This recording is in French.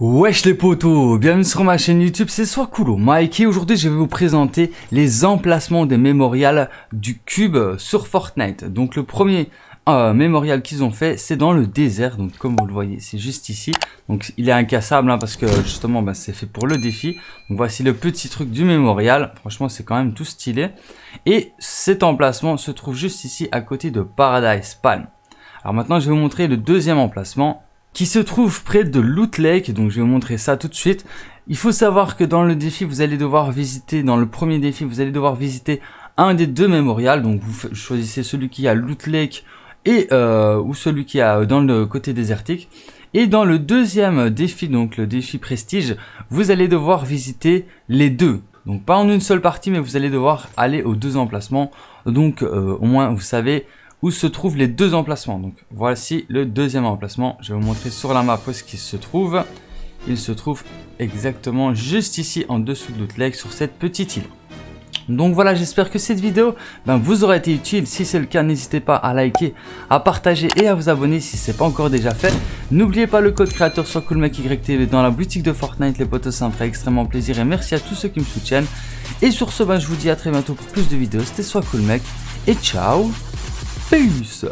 Wesh les potos, bienvenue sur ma chaîne YouTube, c'est Swakulo Mike et aujourd'hui je vais vous présenter les emplacements des mémorials du cube sur Fortnite. Donc le premier euh, mémorial qu'ils ont fait, c'est dans le désert, donc comme vous le voyez, c'est juste ici. Donc il est incassable hein, parce que justement bah, c'est fait pour le défi. Donc voici le petit truc du mémorial, franchement c'est quand même tout stylé. Et cet emplacement se trouve juste ici à côté de Paradise Palm. Alors maintenant je vais vous montrer le deuxième emplacement qui se trouve près de Loot Lake. Donc je vais vous montrer ça tout de suite. Il faut savoir que dans le défi, vous allez devoir visiter, dans le premier défi, vous allez devoir visiter un des deux mémorials. Donc vous choisissez celui qui a Loot Lake et euh, ou celui qui a dans le côté désertique. Et dans le deuxième défi, donc le défi prestige, vous allez devoir visiter les deux. Donc pas en une seule partie, mais vous allez devoir aller aux deux emplacements. Donc euh, au moins vous savez où se trouvent les deux emplacements. Donc voici le deuxième emplacement. Je vais vous montrer sur la map où est-ce qu'il se trouve. Il se trouve exactement juste ici en dessous de Lake sur cette petite île. Donc voilà, j'espère que cette vidéo ben, vous aura été utile. Si c'est le cas, n'hésitez pas à liker, à partager et à vous abonner si ce n'est pas encore déjà fait. N'oubliez pas le code créateur sur CoolMacYTV dans la boutique de Fortnite. Les potos, ça me ferait extrêmement plaisir et merci à tous ceux qui me soutiennent. Et sur ce, ben, je vous dis à très bientôt pour plus de vidéos. C'était soit CoolMec et ciao Peace.